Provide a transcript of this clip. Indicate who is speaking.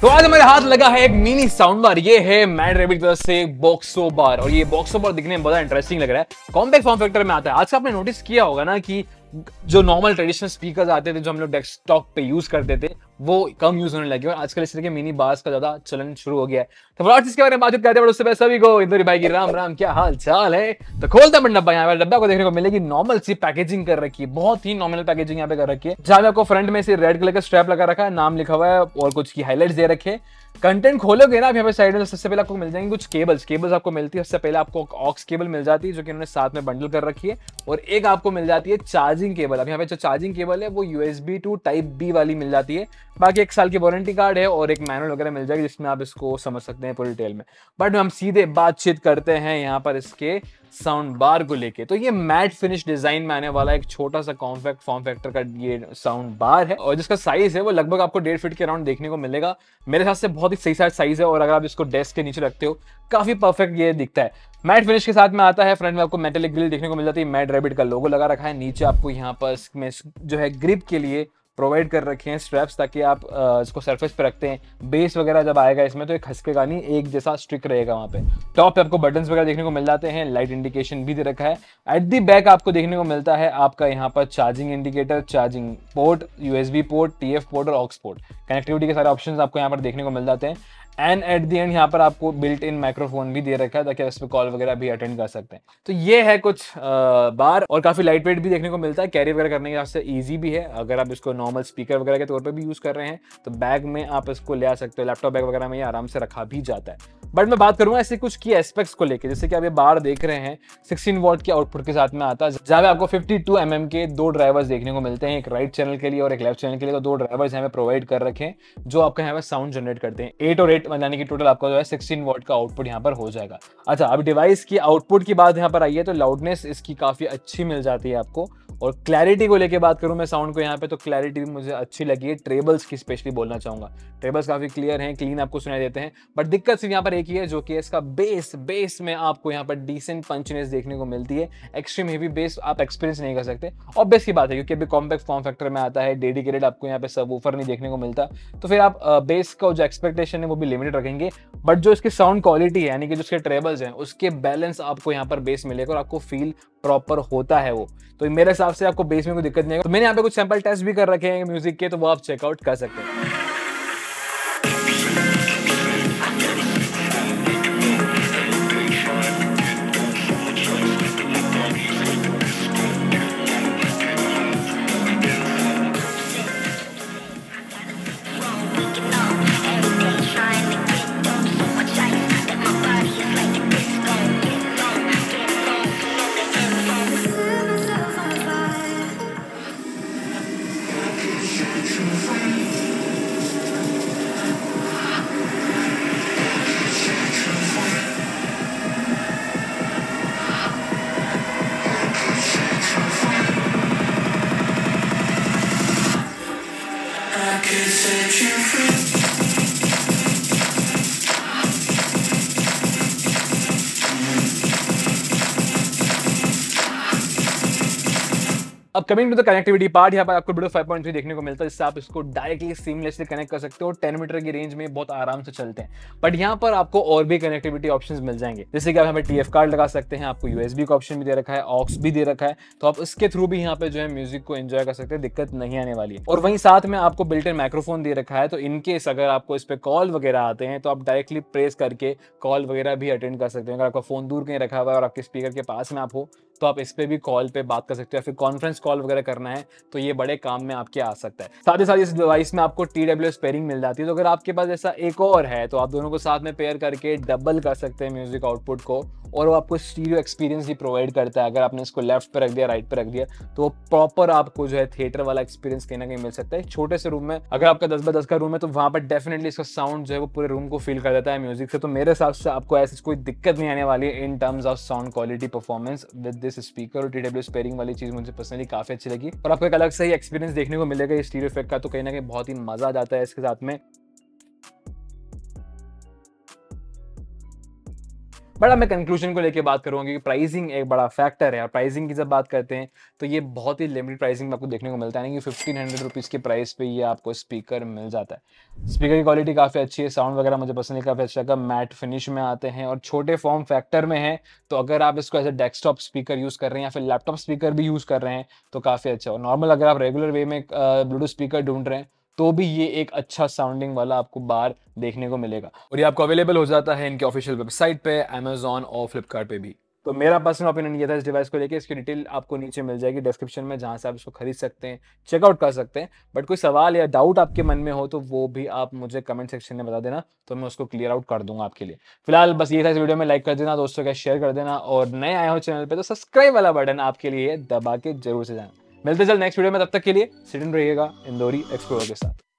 Speaker 1: तो आज हमारे हाथ लगा है एक मिनी साउंड बार ये है मैड रेबिट की तरफ़ से बॉक्सो बार और ये बॉक्सो बार दिखने में बड़ा इंटरेस्टिंग लग रहा है। कॉम्पैक्ट फॉर्म फैक्टर में आता है। आज का आपने नोटिस किया होगा ना कि जो नॉर्मल ट्रेडिशनल स्पीकर्स आते थे, जो हम लोग डेस्कटॉप पे यूज़ करते थे, वो कम यूज़ होने लगे। और आजकल इस तरह के मिनी बार्स का ज़्यादा चलन शुरू हो गया है। तो फ्रॉड इसके बारे में बातचीत करते हैं? उससे पहले सभी को, इंदौरी भाई की राम राम, क्या हाल चाल है? तो खोलते हैं डब्बा यहाँ पर डब्बा को देखने को मिलेगी। नॉर्मल सी पैकेजिंग कर रखी है, बहुत ही नॉर्मल पैकेजिंग यहाँ पे कर रखी है। जहाँ आपको फ्रंट में से रेड कलर का स्ट्रैप लगा रखा है, नाम लिखा हुआ है और कुछ की हाईलाइट दे रखे कंटेंट खोलोगे ना आप यहाँ पे साइड में सबसे पहले आपको मिल जाएँगे कुछ केबल्स केबल्स आपको मिलती है, सबसे पहले आपको ऑक्स केबल मिल जाती है, जो कि उन्होंने साथ में बंडल कर रखी है। और एक आपको मिल जाती है चार्जिंग केबल अब यहाँ पे जो चार्जिंग केबल है, वो यूएसबी टू टाइप बी वाली मिल जाती है। बाकी एक साल की वारंटी कार्ड है और एक मैनुअल वगैरह मिल जाएगी, जिसमें आप इसको समझ सकते हैं पूरी डिटेल में। बट हम सीधे बातचीत करते हैं यहाँ पर इसके साउंड बार को लेके। तो ये मैट फिनिश डिज़ाइन में आने वाला एक छोटा सा कॉम्पैक्ट फॉर्म फैक्टर का ये साउंड बार है। और जिसका साइज़ है वो लगभग आपको डेढ़ फीट के अराउंड देखने को मिलेगा। मेरे हिसाब से बहुत ही सही साइज़ साइज़ है और अगर आप इसको डेस्क के नीचे रखते हो, काफ़ी परफेक्ट ये दिखता है। मैट फिनिश के साथ में आता है फ्रंट में आपको मेटेलिक ग्रिल देखने को मिल जाती है। मैट रेबिट का लोगो लगा रखा है। नीचे आपको यहाँ पर इसमें जो है ग्रिप के लिए प्रोवाइड कर रखे हैं स्ट्रैप्स ताकि आप इसको सरफेस पे रखते हैं। बेस वगैरह जब आएगा इसमें तो एक खसकेगा नहीं एक जैसा स्ट्रिक रहेगा वहाँ पे। टॉप पे आपको बटन्स वगैरह देखने को मिल जाते हैं लाइट इंडिकेशन भी दे रखा है। एट दी बैक आपको देखने को मिलता है आपका यहाँ पर charging indicator charging port USB port TF port और ऑक्स पोर्ट कनेक्टिविटी के सारे ऑप्शन आपको यहाँ पर देखने को मिल जाते हैं। एंड एट दी एंड यहाँ पर आपको बिल्ट इन माइक्रोफोन भी दे रखा है ताकि आप इस पर कॉल वगैरह भी अटेंड कर सकते हैं। तो ये है कुछ बार और काफ़ी लाइट वेट भी देखने को मिलता है। कैरी वगैरह करने के वास्ते ईजी भी है। अगर आप इसको नॉर्मल स्पीकर वगैरह के तौर पर भी यूज़ कर रहे हैं तो बैग में आप इसको ले आ सकते हो। लैपटॉप बैग वगैरह में ये आराम से रखा भी जाता है। बट मैं बात करूँगा ऐसे कुछ की एस्पेक्ट्स को लेकर जैसे कि आप ये बार देख रहे हैं 16 वॉट के आउटपुट के साथ में आता है। जहाँ आपको 52 टू mm के दो ड्राइवर्स देखने को मिलते हैं, एक राइट चैनल के लिए और एक लेफ़्ट चैनल के लिए। तो दो ड्राइवर्स यहाँ प्रोवाइड कर रखे हैं, जो आपका यहाँ पे साउंड जनरेट करते हैं। एट और एट यानी कि टोटल आपका जो है सिक्सटीन वॉट का आउटपुट यहाँ पर हो जाएगा। अच्छा अब डिवाइस की आउटपुट की बात यहाँ पर आई है तो लाउडनेस इसकी काफ़ी अच्छी मिल जाती है आपको। और क्लैरिटी को लेके बात करूँ मैं साउंड को यहाँ पे तो क्लैरिटी भी मुझे अच्छी लगी है ट्रेबल्स की स्पेशली बोलना चाहूँगा। ट्रेबल्स काफ़ी क्लियर हैं क्लीन आपको सुनाई देते हैं। बट दिक्कत सिर्फ़ यहाँ पर एक ही है, जो कि इसका बेस बेस में आपको यहाँ पर डिसेंट पंचनेस देखने को मिलती है। एक्सट्रीम हेवी बेस आप एक्सपीरियंस नहीं कर सकते। और बेस की बात है, क्योंकि अभी कॉम्पैक्ट फॉर्म फैक्टर में आता है डेडिकेटेड आपको यहाँ पे सब ऊपर नहीं देखने को मिलता। तो फिर आप बेस का जो एक्सपेक्टेशन है, वो भी लिमिटेड रखेंगे। बट जो इसकी साउंड क्वालिटी है, यानी कि जो उसके ट्रेबल्स हैं, उसके बैलेंस आपको यहाँ पर बेस मिलेगा और आपको फील प्रॉपर होता है वो। तो मेरे हिसाब से आपको बेस में कोई दिक्कत नहीं है तो मैंने यहाँ पे कुछ सैंपल टेस्ट भी कर रखे हैं म्यूज़िक के तो वो आप चेकआउट कर सकते हैं। अब coming to the connectivity part, यहाँ पर आपको ब्लूटूथ 5.3 देखने को मिलता है, जिससे आप इसको डायरेक्टली सीमलेसली कनेक्ट कर सकते हो 10 मीटर की रेंज में बहुत आराम से चलते हैं। बट यहाँ पर आपको और भी कनेक्टिविटी ऑप्शन मिल जाएँगे। जैसे कि आप हमें टीएफ कार्ड लगा सकते हैं, आपको यूएसबी का ऑप्शन भी दे रखा है ऑक्स भी दे रखा है तो आप इसके थ्रू भी यहाँ पे जो है म्यूज़िक को एंजॉय कर सकते हैं, दिक्कत नहीं आने वाली है। और वहीं साथ में आपको बिल्टन माइक्रोफोन दे रखा है तो इनकेस अगर आपको इस पर कॉल वगैरह आते हैं तो आप डायरेक्टली प्रेस करके कॉल वगैरह भी अटेंड कर सकते हैं। अगर आपका फ़ोन दूर कहीं रखा हुआ है और आपके स्पीकर के पास में आप हो तो आप इस पर भी कॉल पे बात कर सकते हो या फिर कॉन्फ्रेंस कॉल वगैरह करना है तो ये बड़े काम में आपके आ सकता है। साथ ही साथ इस डिवाइस में आपको टी डब्ल्यू पेयरिंग मिल जाती है तो अगर आपके पास ऐसा एक और है तो आप दोनों को साथ में पेयर करके डबल कर सकते हैं म्यूज़िक आउटपुट को, और वो आपको स्टीरियो एक्सपीरियंस भी प्रोवाइड करता है। अगर आपने इसको लेफ़्ट पर रख दिया राइट पर रख दिया तो प्रॉपर आपको जो है थिएटर वाला एक्सपीरियंस कहीं ना कहीं मिल सकता है। छोटे से रूम में, अगर आपका दस बाय दस का रूम है तो वहाँ पर डेफिनेटली इसका साउंड जो है वो पूरे रूम को फील कर देता है म्यूज़िक से। तो मेरे हिसाब से आपको ऐसी कोई दिक्कत नहीं आने वाली है in terms of sound quality performance with this speaker और टी स्पेयरिंग वाली चीज़ मुझे पर्सनली काफ़ी अच्छी लगी। और आपको एक अलग से ही एक्सपीरियंस देखने को मिलेगा इस स्टीरियो इफ़ेक्ट का तो कहीं ना कहीं बहुत ही मज़ा आ जाता है इसके साथ में। अब मैं कंक्लूजन को लेकर बात करूँगी कि प्राइसिंग एक बड़ा फैक्टर है और प्राइसिंग की जब बात करते हैं तो ये बहुत ही लिमिटेड प्राइसिंग में आपको देखने को मिलता है। कि फिफ्टीन हंड्रेड रुपीज़ के प्राइस पे ये आपको स्पीकर मिल जाता है। स्पीकर की क्वालिटी काफ़ी अच्छी है साउंड वगैरह मुझे पर्सनली काफ़ी अच्छा लगा मैट फिनिश में आते हैं और छोटे फॉर्म फैक्टर में है तो अगर आप इसको as a desktop speaker use कर रहे हैं या फिर लैपटॉप स्पीकर भी यूज़ कर रहे हैं तो काफ़ी अच्छा और नॉर्मल अगर आप रेगुलर वे में ब्लूटूथ स्पीकर ढूंढ रहे हैं तो भी ये एक अच्छा साउंडिंग वाला आपको बार देखने को मिलेगा। और ये आपको अवेलेबल हो जाता है इनके ऑफिशियल वेबसाइट पे अमेजोन और फ्लिपकार्ट पे भी। तो मेरा पर्सनल ओपिनियन ये था इस डिवाइस को लेके। इसकी डिटेल आपको नीचे मिल जाएगी डिस्क्रिप्शन में, जहाँ से आप इसको खरीद सकते हैं चेकआउट कर सकते हैं। बट कोई सवाल या डाउट आपके मन में हो तो वो भी आप मुझे कमेंट सेक्शन में बता देना तो मैं उसको क्लियर आउट कर दूँगा आपके लिए। फ़िलहाल बस ये था इस वीडियो में। लाइक कर देना, दोस्तों का शेयर कर देना, और नए आए हो चैनल पर तो सब्सक्राइब वाला बटन आपके लिए दबा के ज़रूर से जाना। मिलते चल नेक्स्ट वीडियो में, तब तक के लिए सिडन रहिएगा, इंदौरी एक्सप्लोर के साथ।